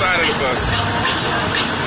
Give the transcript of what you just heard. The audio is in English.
side of the bus.